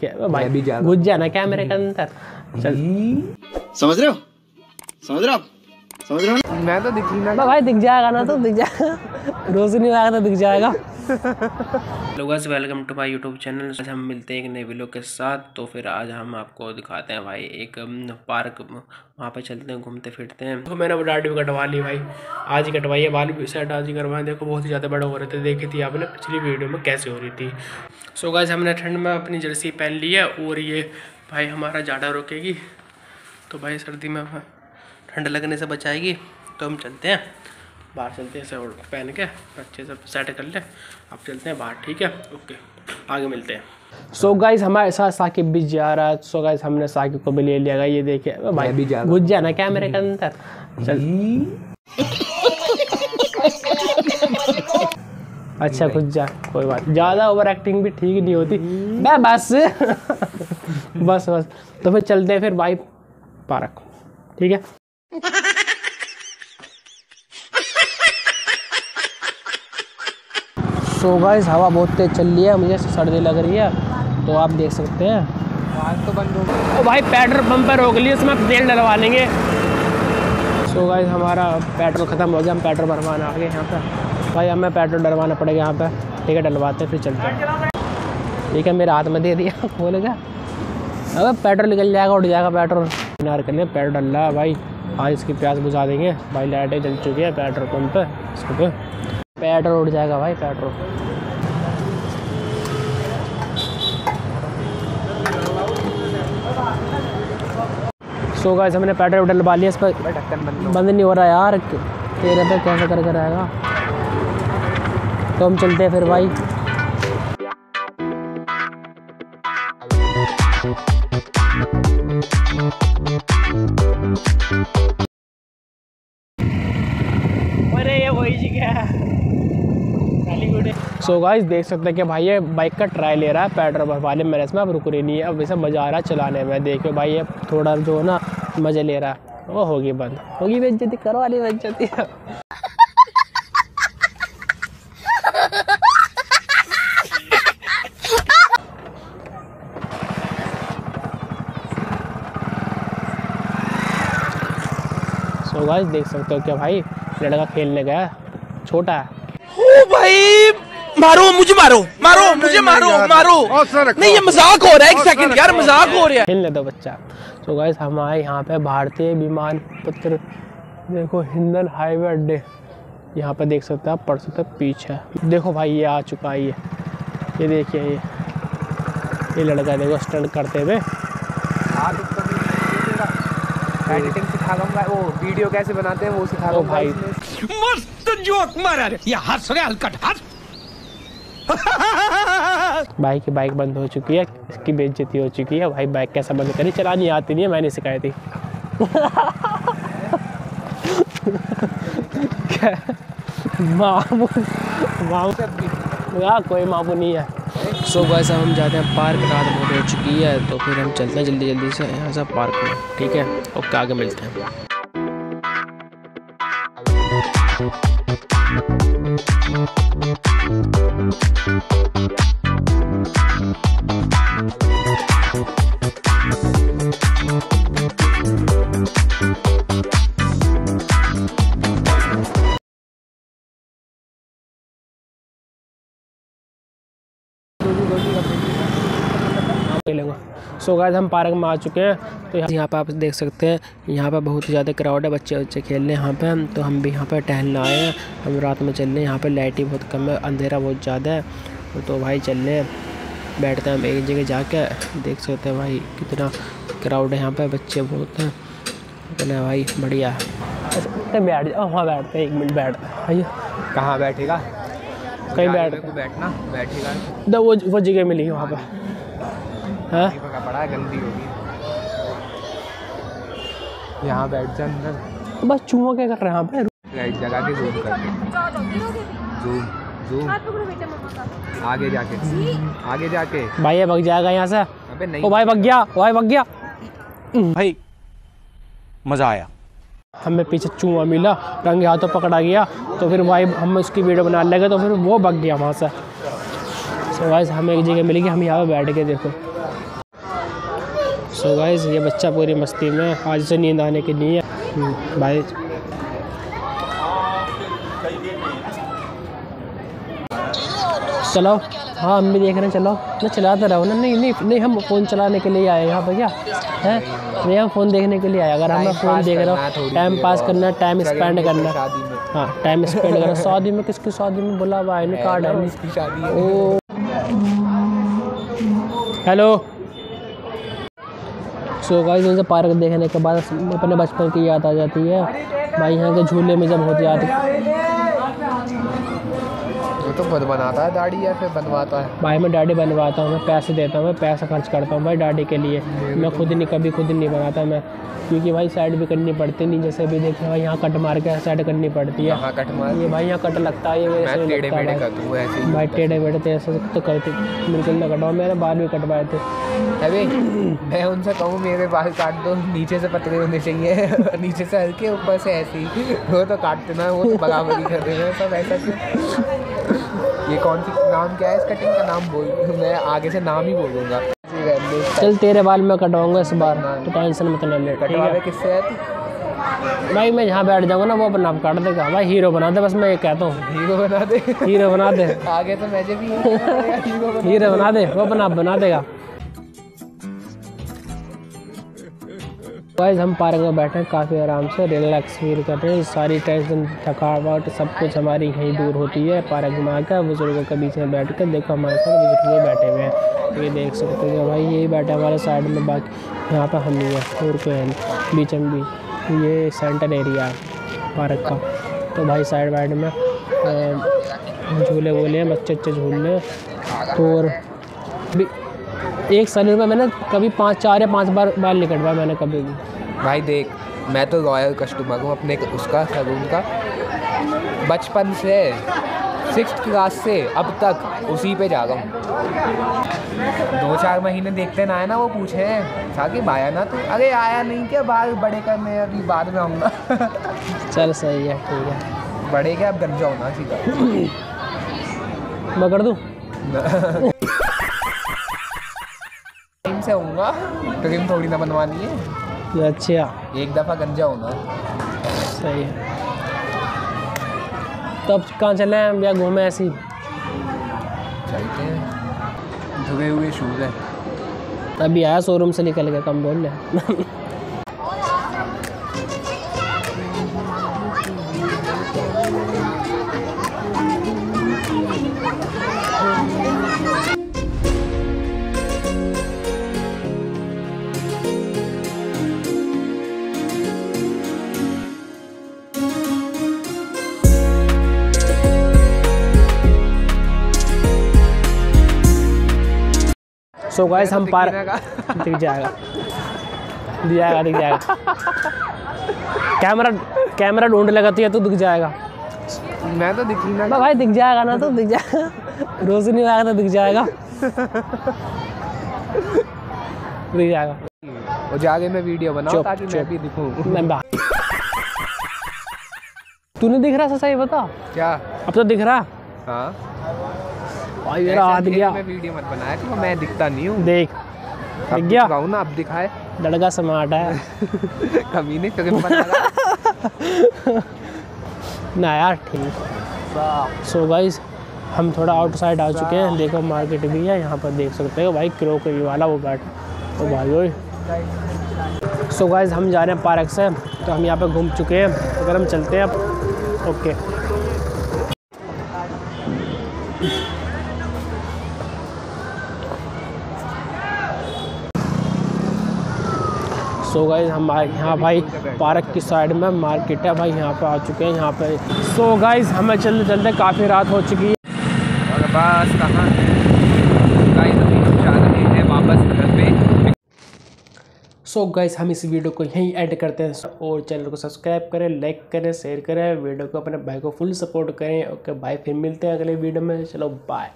क्या? भाई घुस जाना कैमरे के अंदर। चल। समझ रहे हो? समझ रहे हो समझ रहे हो? मैं तो दिख ही ना भाई दिख जाएगा ना तो दिख जाएगा। रोज नहीं आएगा तो दिख जाएगा। Hello guys welcome to my YouTube channel आज हम मिलते हैं एक नए वीडियो के साथ। तो फिर आज हम आपको दिखाते हैं भाई एक पार्क। वहाँ पे चलते हैं, घूमते फिरते हैं। तो मैंने दाढ़ी भी कटवा ली भाई। आज ही कटवाई है, बाल भी सेट आज ही करवाए देखो, बहुत ही ज़्यादा बड़े हो रहे थे। देखी थी आपने पिछली वीडियो में कैसे हो रही थी। सो गाइस हमने ठंड में अपनी जर्सी पहन ली है और ये भाई हमारा ज़्यादा रोकेगी। तो भाई सर्दी में ठंड लगने से बचाएगी। तो हम चलते हैं। बाहर चलते हैं ऐसे और पहन के अच्छे से सेट कर ले। अब चलते हैं बाहर ठीक है? ओके आगे मिलते हैं। सो गाइस हमारे साथ साकिब भी जा रहा है। सो गाइस हमने साकिब को भी ले लिया। ये देखिए भाई भी जा घुस जाना कैमरे के अंदर। चल। अच्छा घुस जा कोई बात ज़्यादा ओवर एक्टिंग भी ठीक नहीं होती। मैं बस। बस बस। तो फिर चलते हैं फिर भाई पार्क। ठीक है? सो गाइस हवा बहुत तेज चल रही है मुझे सर्दी लग रही है तो आप देख सकते हैं। आज तो बंद हो गया भाई पेट्रोल पंप पर रोक लिए आप तेल डलवा लेंगे। सो गाइस हमारा पेट्रोल ख़त्म हो गया हम पेट्रोल भरवाना आ गए यहाँ पर। भाई हमें पेट्रोल डलवाना पड़ेगा यहाँ पर। ठीक है डलवाते हैं, फिर चलते हैं। ठीक है मेरे हाथ में दे दिया खोलेगा अबे पेट्रोल निकल जाएगा उठ जाएगा पेट्रोल। नार करने पेट्रोल डल रहा है भाई। आज इसकी प्यास बुझा देंगे। भाई लाइटें जल चुकी है पेट्रोल पंप पे इसको पेट्रोल उठ जाएगा भाई पेट्रोल सो गाइस हमने पेट्रोल डलवा लिया इस पर बंद नहीं हो रहा यार तेरे पे कैसे करके रहेगा तो हम चलते हैं फिर भाई। अरे ये वही जगह सो so गाइस देख सकते हैं कि भाई ये बाइक का ट्राई ले रहा है पेट्रोल भरवा ले, मेरे इसमें अब रुक रही नहीं है। अब वैसे मज़ा आ रहा है चलाने में। देखो भाई ये थोड़ा जो ना, मज़े ले रहा है। वो होगी बंद। होगी बेइज्जती करो वाली बेइज्जती। सो गाइस देख सकते हो क्या भाई लड़का खेलने गया, छोटा है। भाई। मारो मुझे मारो। मारो मुझे मारो मारो। नहीं ये मज़ाक हो रहा है एक सेकंड यार मज़ाक हो रहा है। खेलने दो बच्चा। तो गाइस हमारे यहाँ पे भारतीय विमान पत्र। देखो हिंदन हाईवे अड्डे। यहाँ पे देख सकते हैं आप पढ़ सकते हैं। पीछे देखो भाई ये आ चुका है ये। ये देखिए ये। ये लड़का देखो स्टंट करते हुए। एडिटिंग सिखा वो वीडियो कैसे बनाते हैं वो सिखा दूँगा भाई। मस्त। जोक मारा रे ये हंस रहे हलकट हंस। भाई की बाइक बंद हो चुकी है इसकी बेइज्जती हो चुकी है। भाई बाइक कैसे बंद करी? चलानी आती नहीं है मैंने सिखाई थी मामू मामू हाँ कोई मामू नहीं है। सो गाइस अब हम जाते हैं पार्क रात बहुत हो चुकी है तो फिर हम चलते हैं जल्दी जल्दी से यहाँ से पार्क में ठीक है? ओके आगे मिलते हैं। सो गाइस हम पार्क में आ चुके हैं। तो यहाँ पर आप देख सकते हैं यहाँ पर बहुत ही ज़्यादा क्राउड है बच्चे बच्चे खेल रहे हैं यहाँ पे। तो हम भी यहाँ पर टहलने आए हैं। हम रात में चल रहे हैं यहाँ पर लाइट ही बहुत कम है अंधेरा बहुत ज़्यादा है। तो भाई चल रहे हैं बैठते हैं हम एक जगह जाके। देख सकते हैं भाई कितना क्राउड है यहाँ पर बच्चे बहुत हैं। चले भाई बढ़िया। है बैठ जाओ वहाँ बैठते हैं एक मिनट बैठ। भाई कहाँ बैठेगा? कहीं बैठ बैठना बैठेगा। दो वो वो जगह मिली वहाँ पे। हाँ? पड़ा है गंदी होगी। यहाँ बैठ जा अंदर। तो बस चूहा क्या कर रहे हैं यहाँ पे लाइट जगा के जूम करके जूम जूम आगे जाके। आगे जाके। भाई ये भग जाएगा यहाँ से। अबे नहीं। ओ भाई भग गया। भाई भग गया। भाई मज़ा आया। हमें पीछे चूहा मिला रंगे हाथों पकड़ा गया। तो फिर भाई हम उसकी वीडियो बनाने लगे तो फिर वो भग गया वहाँ से। सो भाई हमें एक जगह मिलेगी हम यहाँ पे बैठ के देखो। सो गाइस ये बच्चा पूरी मस्ती में आज से नींद आने के लिए हम्म, भाई चलो हाँ हम भी देख रहे हैं चलो मैं चलाते रहो ना। नहीं नहीं नहीं हम फ़ोन चलाने के लिए आए यहाँ पर क्या? है? नहीं हम फ़ोन देखने के लिए आए। अगर हमें फ़ोन देख रहे हो टाइम पास करना टाइम स्पेंड करना हाँ टाइम स्पेंड करना। शादी में किसकी शादी में बुला हुआ है कार्ड है। नहीं है। ओ। हेलो सो गाइस, इनसे पार्क देखने के बाद अपने बचपन की याद आ जाती है। भाई, यहाँ के झूले में जब होती आती तो खुद बनाता है दाढ़ी या फिर बनवाता है? भाई मैं दाढ़ी बनवाता हूँ मैं पैसे देता हूँ मैं पैसा खर्च करता हूँ भाई दाढ़ी के लिए। मैं खुद नहीं कभी खुद नहीं बनाता मैं क्योंकि भाई साइड भी करनी पड़ती नहीं जैसे भी देखे भाई यहाँ कट मार के साइड करनी पड़ती है। कट मार ये भाई यहाँ कट लगता है ये मेरे से टेढ़े लगता मेढ़े भाई। ऐसे भाई टेढ़े मेढ़े तो ऐसे तो करते बिल्कुल ना कटवाओ मेरे बाल भी कटवाए थे। अबे मैं उनसे कहूँ मेरे बाल काट दो नीचे से पतले होने चाहिए नीचे से हल्के ऊपर से ऐसे ही। वो तो काटते ना वो तो बराबरी कर रहे हैं सब ऐसा ये कौन सी नाम क्या है? इस कटिंग का नाम बोल मैं आगे से नाम ही बोलूँगा। चल तेरे बाल में कटवाऊँगा इस बार तो टेंशन मत ले कटवावे किससे है तू? भाई मैं जहाँ बैठ जाऊँगा ना वो अपना आप काट देगा। भाई हीरो बना दे बस मैं ये कहता हूँ। हीरो बना दे। हीरो बना दे। आगे तो मैं भी हीरो बना हीरो बना दे वो अपना आप बना देगा। गाइस हम पार्क में बैठे हैं, काफ़ी आराम से रिलैक्स फील कर रहे हैं। सारी टेंशन थकावट, सब कुछ हमारी यहीं दूर होती है, पार्क में आकर। बुज़ुर्गों के बीच में बैठ कर देखो, हमारे साथ बुज़ुर्ग बैठे हुए हैं। ये देख सकते हो भाई, यही बैठे हमारे साइड में, बाकी यहाँ पर हम ही हैं, और कोई है बीच में भी ये सेंटर एरिया पार्क का। तो भाई साइड वाइड में झूले वूले हैं बच्चे बच्चे झूल रहे तो और एक सैलून में मैंने कभी पाँच चार या पाँच बार बाल नहीं कटवाया मैंने कभी भी। भाई देख मैं तो रॉयल कस्टमर हूँ अपने उसका सलून का। बचपन से सिक्स क्लास से अब तक उसी पे जा रहा हूँ। दो चार महीने देखते ना आए ना वो पूछे साकिब आया ना तो? अरे आया नहीं क्या बाल बड़े करने अभी बाद में आऊँगा। चल सही है ठीक है। बड़े क्या अब गंजा होना सीधा। मैं कर दूँ से आऊँगा। क्रीम थोड़ी ना बनवानी है। अच्छा। एक दफ़ा गंजा होना सही है। तब कहाँ चले हैं? या घूमे ऐसे ही। चलते हैं। धुले हुए शूज़ है। अभी आया शोरूम से निकल गया कम बोल रहे सो गाइस हम पार दिख जाएगा दिख जाएगा दिख जाएगा कैमरा कैमरा ढूंढ लगाती है तो दिख जाएगा। मैं तो दिखी ना भाई दिख जाएगा ना तो दिख जाएगा। रोशनी आएगा तो दिख जाएगा। दिख जाएगा। और जाके मैं वीडियो बनाऊँ ताकि मैं भी दिखूं। मैं तू नहीं दिख रहा सही बता। क्या? अब तो दिख रहा। हाँ। भाई मेरा हाथ गया। में वीडियो मत बनाया क्योंकि मैं दिखता नहीं हूँ। देख दिख गया। दिखाऊँ ना अब दिखाए। लड़का स्मार्ट है। कमी नहीं रहा ना यार ठीक। सो गाइस हम थोड़ा आउटसाइड आ चुके हैं। देखो मार्केट भी है यहाँ पर देख सकते हो भाई क्रो क्रोकरी वाला वो बैठ तो भाई ओए। सो गाइस हम जा रहे हैं पार्क से तो हम यहाँ पे घूम चुके हैं। अगर हम चलते हैं अब ओके सो गाइस हम यहाँ भाई पार्क की साइड में मार्केट है भाई यहाँ पे आ चुके हैं यहाँ पे। सो गाइस हमें चलते चलते काफ़ी रात हो चुकी है। और बस कहाँ गाइस अभी हम जा रहे हैं वापस घर पे। सो गाइस हम इस वीडियो को यहीं ऐड करते हैं। और चैनल को सब्सक्राइब करें लाइक करें शेयर करें वीडियो को अपने भाई को फुल सपोर्ट करें। ओके भाई फिर मिलते हैं अगले वीडियो में। चलो बाय